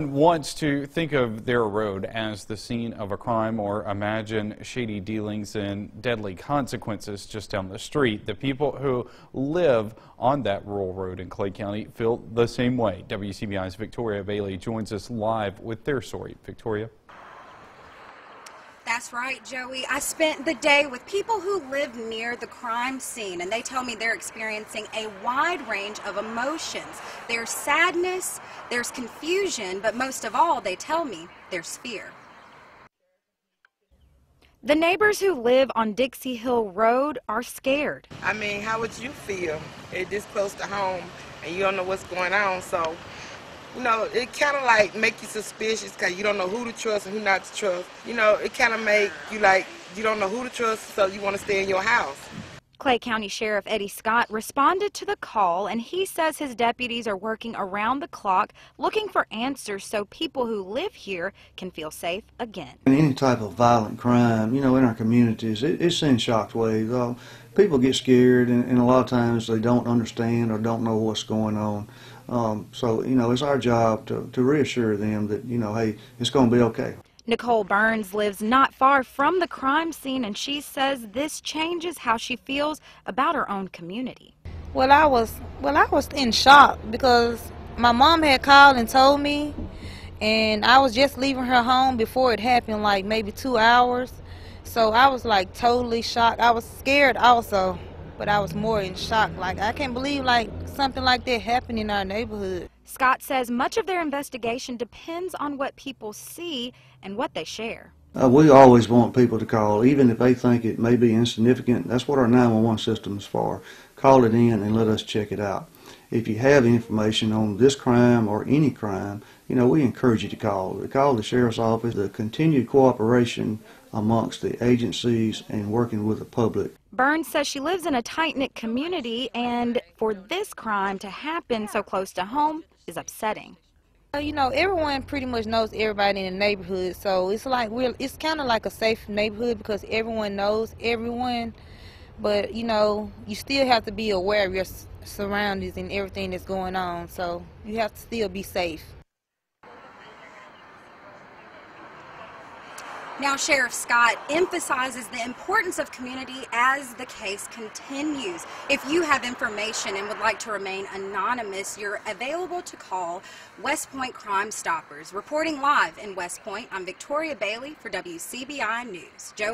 wants to think of their road as the scene of a crime or imagine shady dealings and deadly consequences just down the street. The people who live on that rural road in Clay County feel the same way. WCBI's Victoria Bailey joins us live with their story. Victoria. That's right, Joey. I spent the day with people who live near the crime scene, and they tell me they're experiencing a wide range of emotions. There's sadness, there's confusion, but most of all, they tell me there's fear. The neighbors who live on Dixie Hill Road are scared. I mean, how would you feel? It's this close to home, and you don't know what's going on, so you know, it kind of like make you suspicious because you don't know who to trust and who not to trust. You know, it kind of make you like you don't know who to trust, so you want to stay in your house. Clay County Sheriff Eddie Scott responded to the call and he says his deputies are working around the clock looking for answers so people who live here can feel safe again. Any type of violent crime, you know, in our communities, it, it sends shockwaves. Uh, people get scared and, and, a lot of times they don't understand or don't know what's going on. Um, so, you know, it's our job to, to reassure them that, you know, hey, it's going to be okay. Nicole Burns lives not far from the crime scene and she says this changes how she feels about her own community. Well, I was well, I was in shock because my mom had called and told me and I was just leaving her home before it happened like maybe 2 hours. So I was like totally shocked. I was scared also but I was more in shock. Like, I can't believe, like, something like that happened in our neighborhood. Scott says much of their investigation depends on what people see and what they share. Uh, we always want people to call, even if they think it may be insignificant. That's what our 911 system is for. Call it in and let us check it out. If you have information on this crime or any crime, you know, we encourage you to call. Call the sheriff's office. The continued cooperation amongst the agencies and working with the public. Burns says she lives in a tight-knit community and for this crime to happen so close to home is upsetting. You know, everyone pretty much knows everybody in the neighborhood, so it's like we're, it's kind of like a safe neighborhood because everyone knows everyone. But you know, you still have to be aware of your surroundings and everything that's going on, so you have to still be safe. Now, Sheriff Scott emphasizes the importance of community as the case continues. If you have information and would like to remain anonymous, you're available to call West Point Crime Stoppers. Reporting live in West Point, I'm Victoria Bailey for WCBI News. Joey?